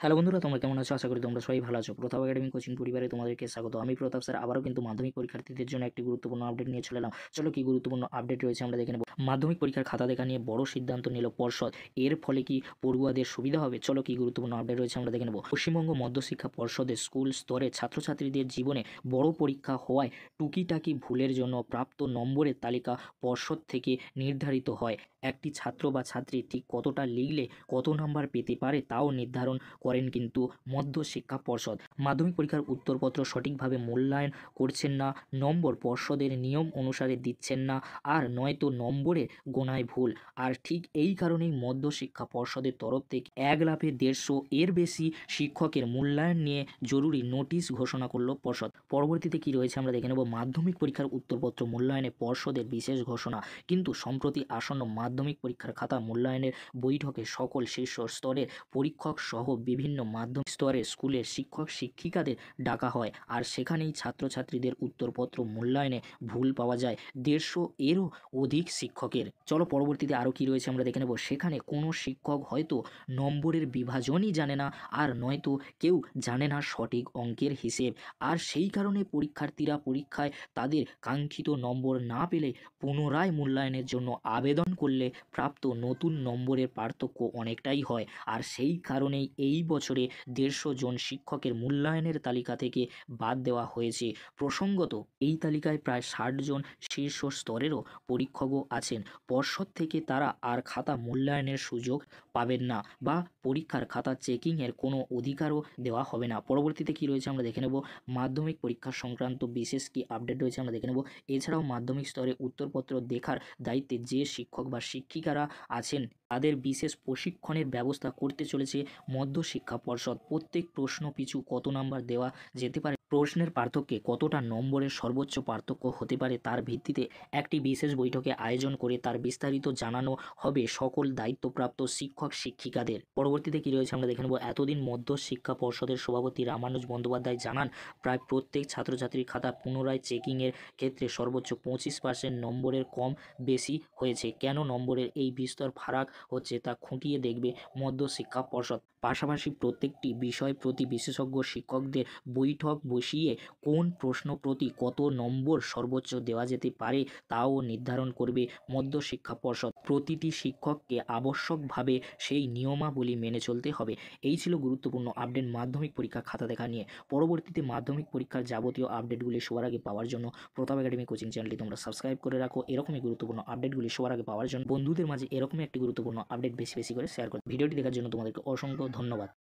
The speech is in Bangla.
হ্যালো বন্ধুরা, তোমরা কেমন আছো? আশা করি তোমরা সবাই ভালো আছো। প্রতাপ একাডেমি কোচিং পরিবারে তোমাদেরকে স্বাগত। আমি প্রতাপ স্যার। আবারও কিন্তু মাধ্যমিক পরীক্ষার্থীদের জন্য একটি গুরুত্বপূর্ণ আপডেট নিয়ে চলে চলো কি গুরুত্বপূর্ণ আপডেট রয়েছে আমরা দেখে নেব। মাধ্যমিক পরীক্ষার খাতা দেখা নিয়ে বড় সিদ্ধান্ত নিল পর্ষদ। এর ফলে কি পড়ুয়াদের সুবিধা হবে? চলো কি গুরুত্বপূর্ণ আপডেট রয়েছে আমরা দেখে নেব। পশ্চিমবঙ্গ মধ্যশিক্ষা পর্ষদের স্কুল স্তরে ছাত্রছাত্রীদের জীবনে বড় পরীক্ষা হওয়ায় টুকিটাকি ভুলের জন্য প্রাপ্ত নম্বরের তালিকা পর্ষদ থেকে নির্ধারিত হয়। একটি ছাত্র বা ছাত্রী ঠিক কতটা লিখলে কত নাম্বার পেতে পারে তাও নির্ধারণ করেন কিন্তু মধ্য শিক্ষা পর্ষদ। মাধ্যমিক পরীক্ষার উত্তরপত্র সঠিকভাবে মূল্যায়ন করছেন না, নম্বর পর্ষদের নিয়ম অনুসারে দিচ্ছেন না, আর নয়তো নম্বরে গোনায় ভুল। আর ঠিক এই কারণেই মধ্য শিক্ষা পর্ষদের তরফ থেকে এক লাফে দেড়শো এর বেশি শিক্ষকের মূল্যায়ন নিয়ে জরুরি নোটিশ ঘোষণা করল পর্ষদ। পরবর্তীতে কি রয়েছে আমরা দেখে নেব। মাধ্যমিক পরীক্ষার উত্তরপত্র মূল্যায়নে পর্ষদের বিশেষ ঘোষণা। কিন্তু সম্প্রতি আসন্ন মাধ্যমিক পরীক্ষার খাতা মূল্যায়নের বৈঠকে সকল শীর্ষ স্তরের পরীক্ষক সহ বিভিন্ন মাধ্যমিক স্তরে স্কুলের শিক্ষক শিক্ষিকাদের ডাকা হয়। আর সেখানেই ছাত্রছাত্রীদের উত্তরপত্র মূল্যায়নে ভুল পাওয়া যায়। দেড়শো এরও অধিক শিক্ষকের। চলো পরবর্তীতে আরও কি রয়েছে আমরা দেখে নেব। সেখানে কোনো শিক্ষক হয়তো নম্বরের বিভাজনই জানে না, আর নয়তো কেউ জানে না সঠিক অঙ্কের হিসেব। আর সেই কারণে পরীক্ষার্থীরা পরীক্ষায় তাদের কাঙ্ক্ষিত নম্বর না পেলে পুনরায় মূল্যায়নের জন্য আবেদন করলে প্রাপ্ত নতুন নম্বরের পার্থক্য অনেকটাই হয়। আর সেই কারণেই এই বছরে দেড়শো জন শিক্ষকের মূল্যায়নের তালিকা থেকে বাদ দেওয়া হয়েছে। প্রসঙ্গত, এই তালিকায় প্রায় ষাট জন শীর্ষ স্তরেরও পরীক্ষকও আছেন। পর্ষদ থেকে তারা আর খাতা মূল্যায়নের সুযোগ পাবেন না বা পরীক্ষার খাতা চেকিংয়ের কোনো অধিকারও দেওয়া হবে না। পরবর্তীতে কি রয়েছে আমরা দেখে নেব। মাধ্যমিক পরীক্ষা সংক্রান্ত বিশেষ কি আপডেট রয়েছে আমরা দেখে নেব। এছাড়াও মাধ্যমিক স্তরে উত্তরপত্র দেখার দায়িত্বে যে শিক্ষক বা শিক্ষিকারা আছেন তাদের বিশেষ প্রশিক্ষণের ব্যবস্থা করতে চলেছে মধ্য শিক্ষা পর্ষদ। প্রত্যেক প্রশ্ন পিছু কত নাম্বার দেওয়া যেতে পারে? প্রশ্নের পার্থক্যে কতটা নম্বরের সর্বোচ্চ পার্থক্য হতে পারে তার ভিত্তিতে একটি বিশেষ বৈঠকে আয়োজন করে তার বিস্তারিত জানানো হবে সকল দায়িত্বপ্রাপ্ত শিক্ষক শিক্ষিকাদের। পরবর্তীতে কী রয়েছে আমরা দেখে নেব। এতদিন মধ্য শিক্ষা পর্ষদের সভাপতি রামানুজ বন্দ্যোপাধ্যায় জানান, প্রায় প্রত্যেক ছাত্রছাত্রীর খাতা পুনরায় চেকিংয়ের ক্ষেত্রে সর্বোচ্চ পঁচিশ পার্সেন্ট নম্বরের কম বেশি হয়েছে। কেন নম্বরের এই বিস্তর ফারাক হচ্ছে তা খুঁটিয়ে দেখবে মধ্য শিক্ষা পর্ষদ। পাশাপাশি প্রত্যেকটি বিষয় প্রতি বিশেষজ্ঞ শিক্ষকদের বৈঠক বসিয়ে কোন প্রশ্ন প্রতি কত নম্বর সর্বোচ্চ দেওয়া যেতে পারে তাও নির্ধারণ করবে মধ্য শিক্ষা পর্ষদ। প্রতিটি শিক্ষককে আবশ্যকভাবে সেই নিয়মাবলী মেনে চলতে হবে। এই ছিল গুরুত্বপূর্ণ আপডেট মাধ্যমিক পরীক্ষা খাতা দেখা নিয়ে। পরবর্তীতে মাধ্যমিক পরীক্ষার যাবতীয় আপডেটগুলি সবার আগে পাওয়ার জন্য প্রতাপ একাডেমি কোচিং চ্যানেলটি তোমরা সাবস্ক্রাইব করে রাখো। এরকমই গুরুত্বপূর্ণ আপডেটগুলি সবার আগে পাওয়ার জন্য বন্ধুদের মাঝে এরকমই একটি গুরুত্বপূর্ণ আপডেট বেশি বেশি করে শেয়ার করে ভিডিওটি দেখার জন্য তোমাদেরকে অসংখ্য ধন্যবাদ।